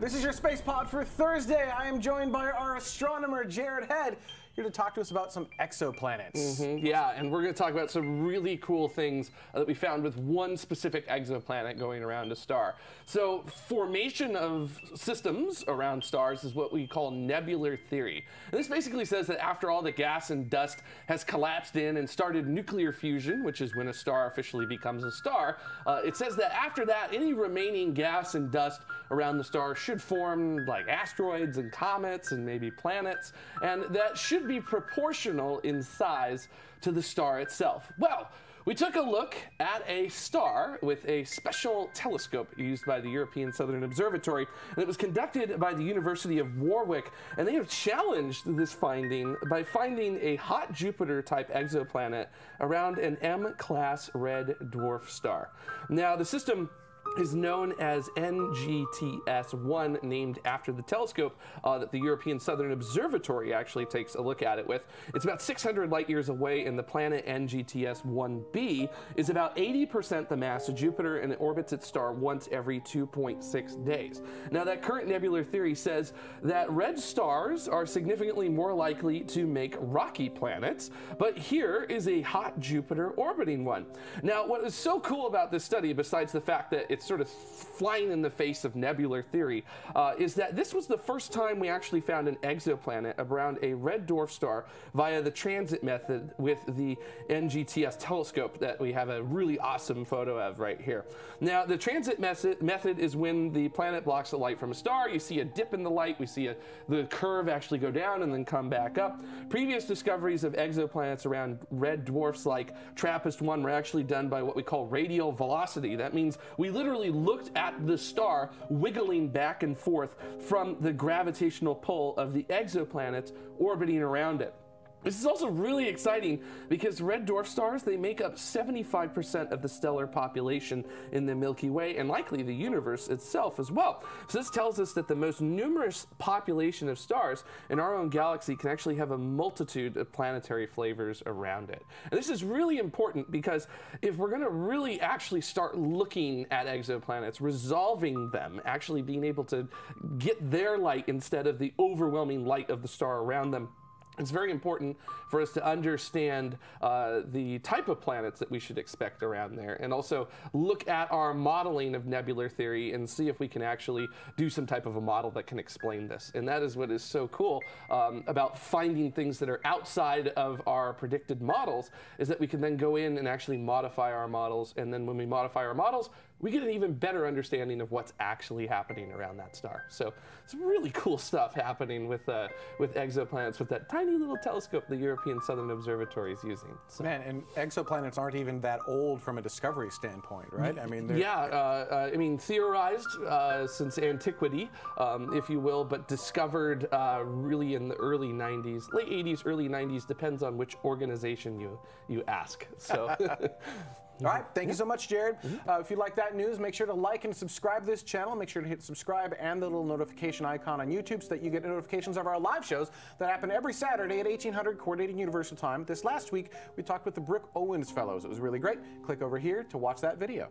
This is your Space Pod for Thursday. I am joined by our astronomer, Jared Head, here to talk to us about some exoplanets. Mm-hmm. Yeah, and we're going to talk about some really cool things that we found with one specific exoplanet going around a star. So, formation of systems around stars is what we call nebular theory. And this basically says that after all the gas and dust has collapsed in and started nuclear fusion, which is when a star officially becomes a star, uh, it says that after that, any remaining gas and dust around the star should form like asteroids and comets and maybe planets, and that should be proportional in size to the star itself. Well, we took a look at a star with a special telescope used by the European Southern Observatory, and it was conducted by the University of Warwick. And they have challenged this finding by finding a hot Jupiter type exoplanet around an M class red dwarf star. Now, the system is known as NGTS-1, named after the telescope uh, that the European Southern Observatory actually takes a look at it with. It's about 600 light years away, and the planet NGTS-1b is about 80% the mass of Jupiter, and it orbits its star once every 2.6 days. Now, that current nebular theory says that red stars are significantly more likely to make rocky planets, but here is a hot Jupiter orbiting one. Now, what is so cool about this study, besides the fact that it's sort of flying in the face of nebular theory, uh, is that this was the first time we actually found an exoplanet around a red dwarf star via the transit method with the NGTS telescope that we have a really awesome photo of right here. Now, the transit method, method is when the planet blocks the light from a star. You see a dip in the light. We see a, the curve actually go down and then come back up. Previous discoveries of exoplanets around red dwarfs like TRAPPIST-1 were actually done by what we call radial velocity. That means we literally literally looked at the star wiggling back and forth from the gravitational pull of the exoplanets orbiting around it. This is also really exciting because red dwarf stars, they make up 75% of the stellar population in the Milky Way and likely the universe itself as well. So this tells us that the most numerous population of stars in our own galaxy can actually have a multitude of planetary flavors around it. And this is really important because if we're going to really actually start looking at exoplanets, resolving them, actually being able to get their light instead of the overwhelming light of the star around them, it's very important for us to understand uh, the type of planets that we should expect around there and also look at our modeling of nebular theory and see if we can actually do some type of a model that can explain this. And that is what is so cool um, about finding things that are outside of our predicted models is that we can then go in and actually modify our models. And then when we modify our models, we get an even better understanding of what's actually happening around that star. So some really cool stuff happening with uh, with exoplanets with that tiny little telescope the European Southern Observatory is using. So. Man, and exoplanets aren't even that old from a discovery standpoint, right? I mean, yeah, uh, uh, I mean theorized uh, since antiquity, um, if you will, but discovered uh, really in the early 90s, late 80s, early 90s, depends on which organization you you ask. So. All right, thank you so much, Jared. Mm-hmm. Uh, if you like that news, make sure to like and subscribe to this channel. Make sure to hit subscribe and the little notification icon on YouTube so that you get notifications of our live shows that happen every Saturday at 1800 Coordinating Universal Time. This last week, we talked with the Brooke Owens Fellows. It was really great. Click over here to watch that video.